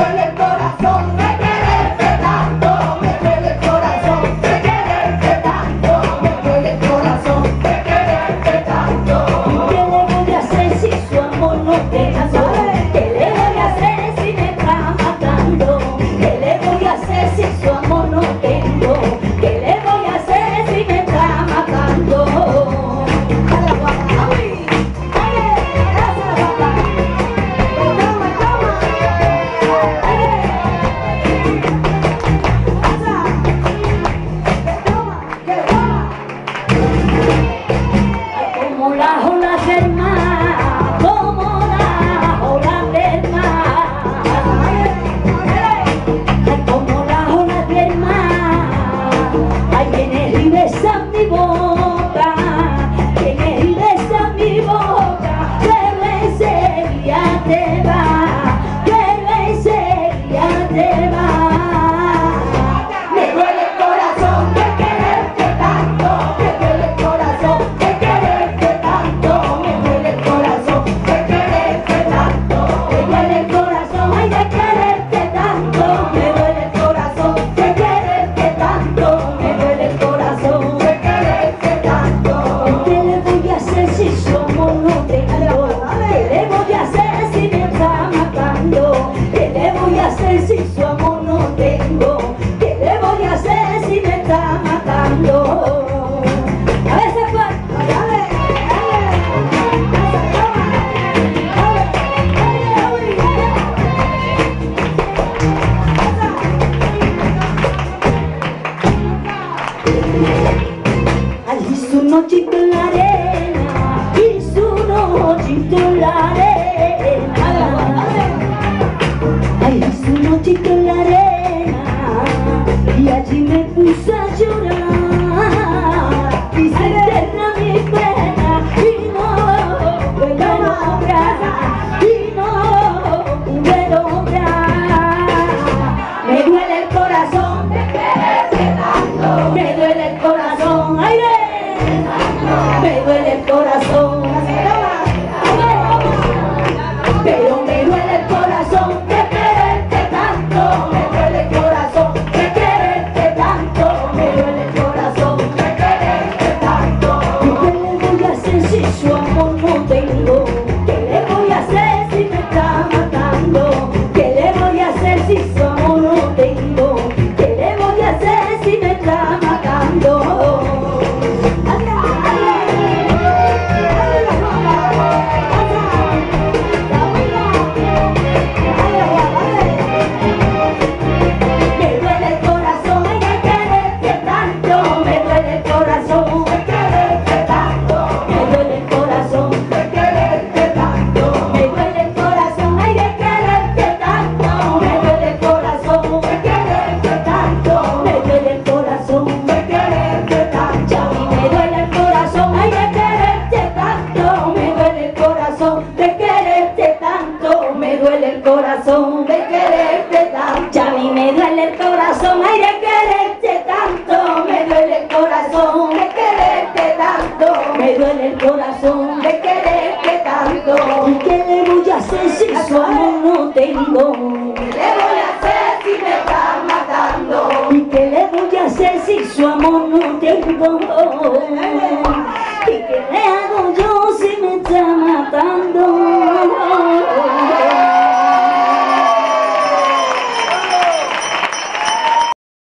Amen. noche en la arena y su noche en la arena. Ay, su noche en la arena y allí me puse a llorar. Me duele el corazón por dentro. de quererte tanto, me duele el corazón de quererte tanto. Ya a mí me duele el corazón, ay de quererte tanto, me duele el corazón de quererte tanto, me duele el corazón de quererte tanto. ¿Y qué le voy a hacer si su amor no tengo? ¿Qué le voy a hacer si me está matando? ¿Y qué le voy a hacer si su amor no tengo?